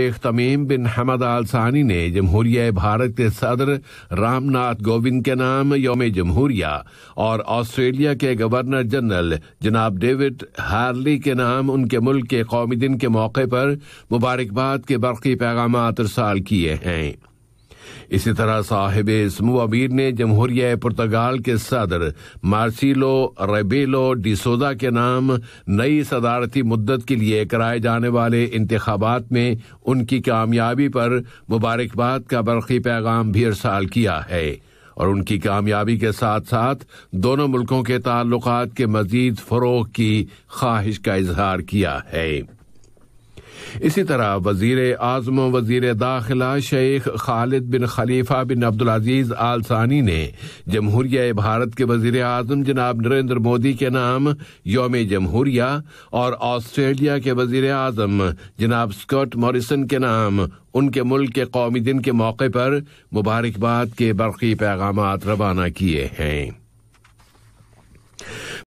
शेख तमीम बिन हमद आल सानी ने जमहूरिया भारत के सदर रामनाथ कोविंद के नाम योम जमहूरिया और ऑस्ट्रेलिया के गवर्नर जनरल जनाब डेविड हार्ली के नाम उनके मुल्क के कौमी दिन के मौके पर मुबारकबाद के बरकी पैगाम इरसाल किए हैं। इसी तरह साहिब इसमू अमीर ने जमहूरिया पुर्तगाल के सदर मार्सिलो रेबेलो डिसोदा के नाम नई सदारती मुद्दत के लिए कराए जाने वाले इंतबात में उनकी कामयाबी पर मुबारकबाद का बरकी पैगाम भी अरसाल किया है और उनकी कामयाबी के साथ साथ दोनों मुल्कों के ताल्लुक के मजीद फरोग की ख्वाहिश का इजहार किया है। इसी तरह वज़ीर आज़म, वज़ीर दाखिला शेख खालिद बिन खलीफा बिन अब्दुल अज़ीज़ आल सानी ने जमहूरिया भारत के वज़ीर आज़म जनाब नरेंद्र मोदी के नाम योम जमहूरिया और ऑस्ट्रेलिया के वज़ीर आज़म जनाब स्कॉट मॉरिसन के नाम, उनके मुल्क के कौमी दिन के मौके पर मुबारकबाद के बरकी पैगाम रवाना किए हैं।